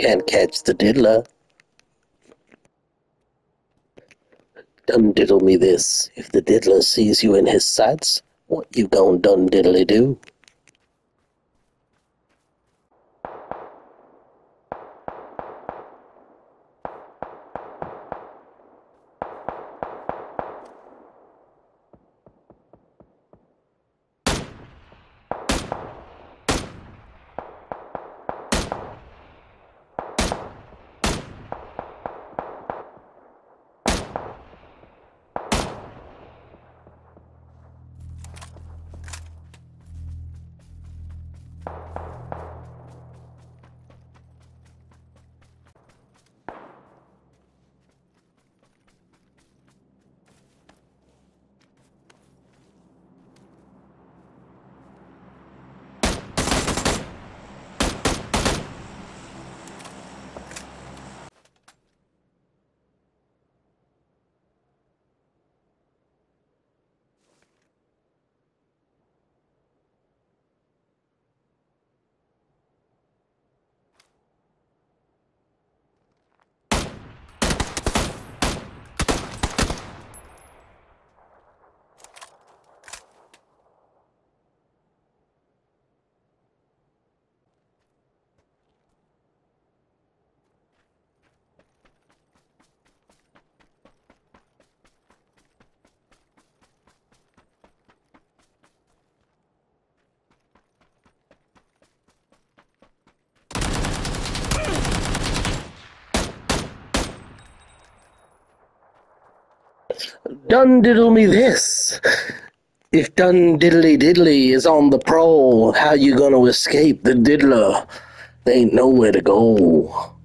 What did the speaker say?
Can't catch the diddler. Done diddle me this. If the diddler sees you in his sights, what you gon' done diddly do? Done diddle me this. If Dun Diddly Diddly is on the prowl, how you gonna escape the diddler? There ain't nowhere to go.